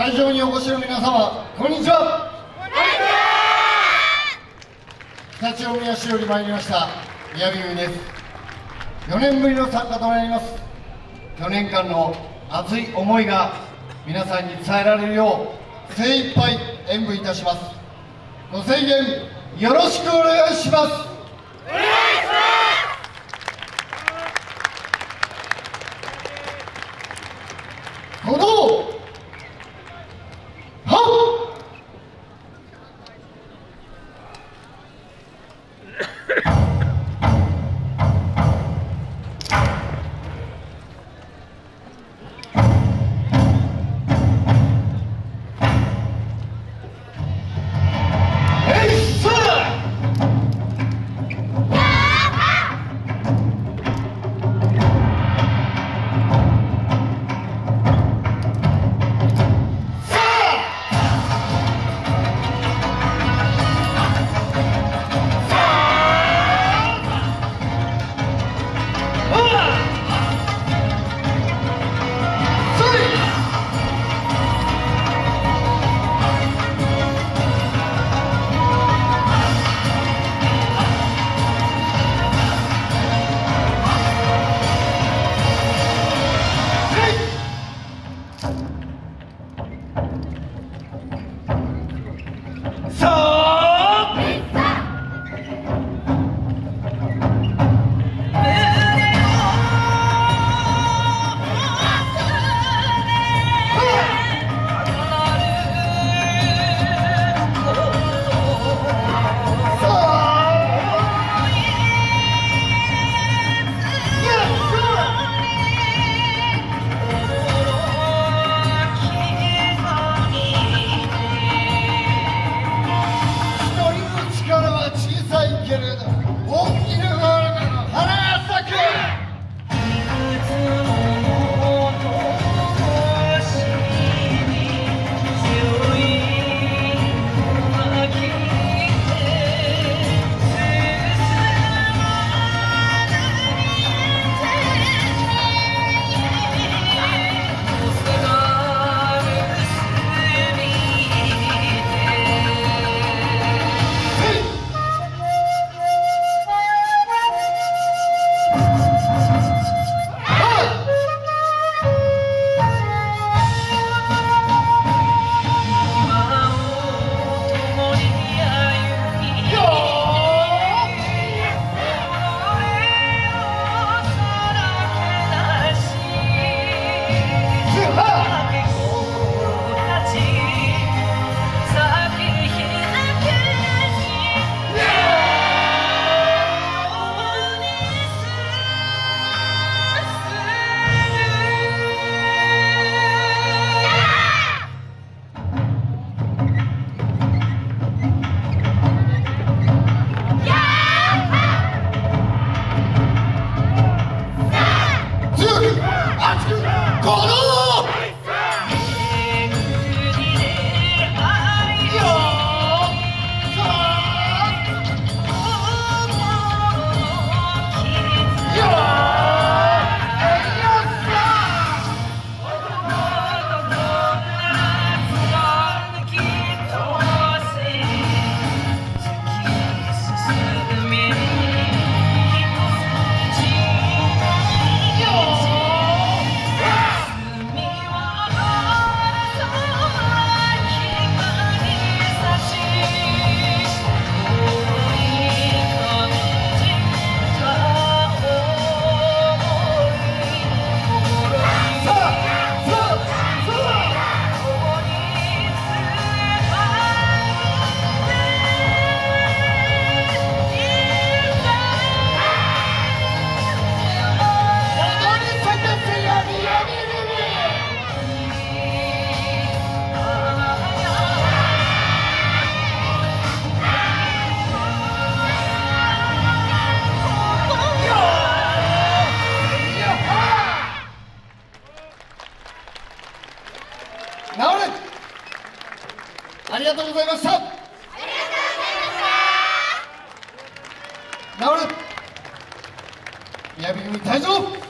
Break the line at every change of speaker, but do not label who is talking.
会場にお越しの皆様こんにちは。常陸大宮市より参りました宮城組です。4年ぶりの参加となります。4年間の熱い思いが皆さんに伝えられるよう精一杯演舞いたします。ご声援よろしくお願いします。鼓動治れ。ありがとうございました。ありがとうござい。ました治れ宮城組退場